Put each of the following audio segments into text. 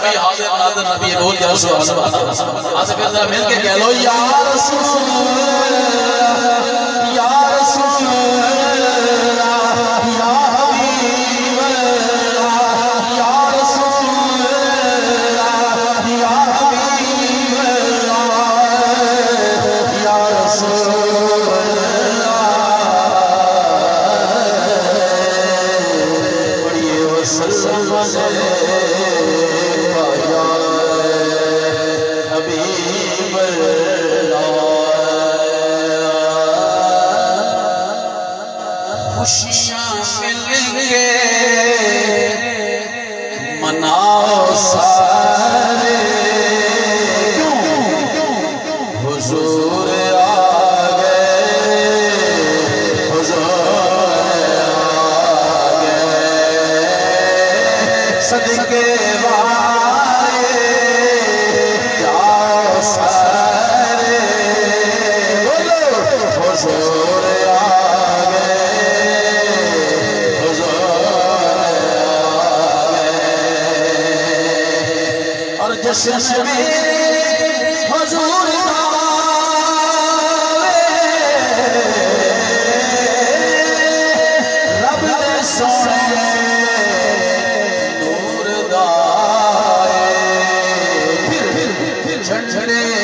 بول یا رسول اللہ آج پھر ذرا مل کے کہہ لو، یا رسول اللہ، یا رسول اللہ، یا حبیب اللہ، یا رسول اللہ، یا حبیب اللہ، یا رسول اللہ وسلم آ آ صدقے والے اور جشن میں حضور رب نے سونے نور دائے پھر پھر پھر جھنڈے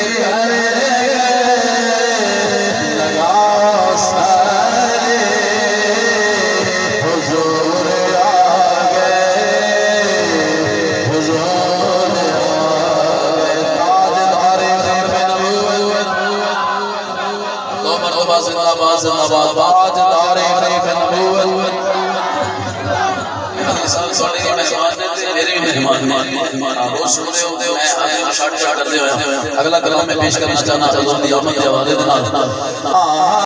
مرتبہ زندہ باد زندہ باد، تاجدار نبوت۔ اگلا کلام میں پیش کرنا چاہنا حضور دی آمد دے نال